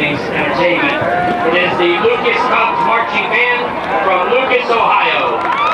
evening's entertainment. It is the Lucas Cubs Marching Band from Lucas, Ohio.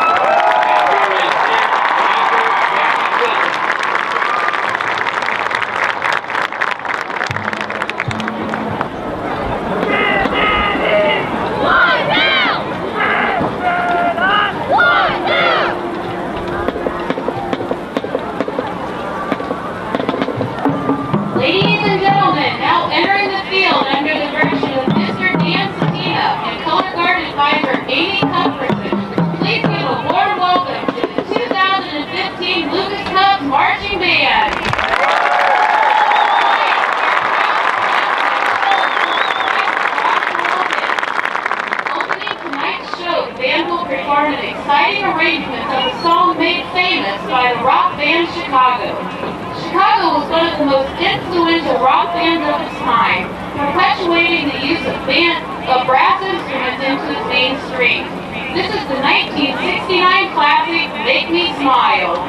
One of the most influential rock bands of its time, perpetuating the use of band of brass instruments into its mainstream. This is the 1969 classic Make Me Smile.